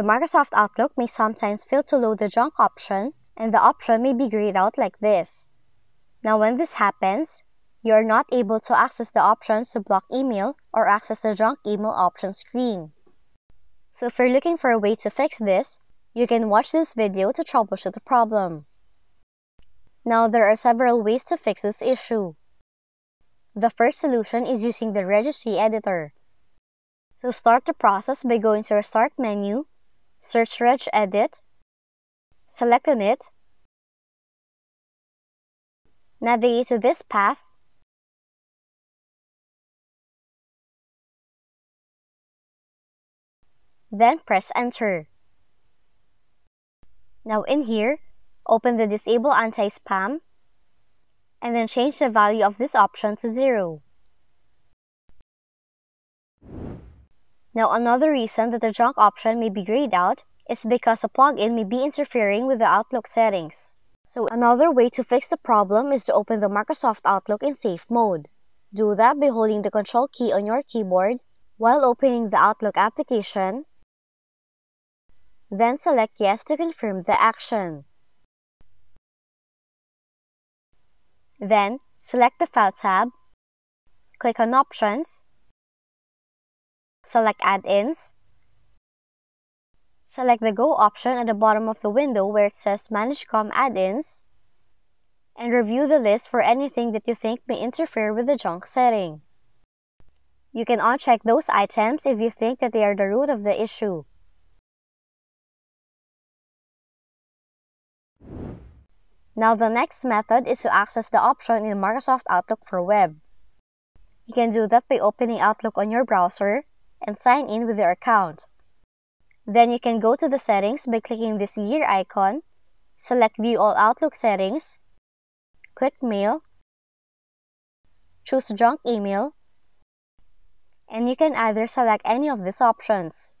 The Microsoft Outlook may sometimes fail to load the junk option, and the option may be grayed out like this. Now when this happens, you are not able to access the options to block email or access the junk email option screen. So if you're looking for a way to fix this, you can watch this video to troubleshoot the problem. Now there are several ways to fix this issue. The first solution is using the registry editor. So start the process by going to your start menu, search Reg Edit, select on it, navigate to this path, then press enter. Now in here, open the disable anti-spam and then change the value of this option to 0. Now another reason that the junk option may be grayed out is because a plugin may be interfering with the Outlook settings. So another way to fix the problem is to open the Microsoft Outlook in safe mode. Do that by holding the control key on your keyboard while opening the Outlook application, then select yes to confirm the action. Then, select the File tab, click on Options, select Add-ins, select the Go option at the bottom of the window where it says Manage COM Add-ins, and review the list for anything that you think may interfere with the junk setting. You can uncheck those items if you think that they are the root of the issue. Now the next method is to access the option in Microsoft Outlook for Web. You can do that by opening Outlook on your browser and sign in with your account. Then you can go to the settings by clicking this gear icon, select View All Outlook Settings, click Mail, choose Junk Email, and you can either select any of these options.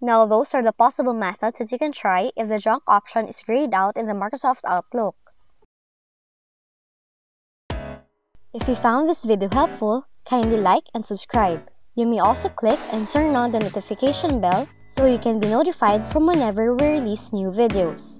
Now those are the possible methods that you can try if the junk option is grayed out in the Microsoft Outlook. If you found this video helpful, kindly like and subscribe. You may also click and turn on the notification bell so you can be notified from whenever we release new videos.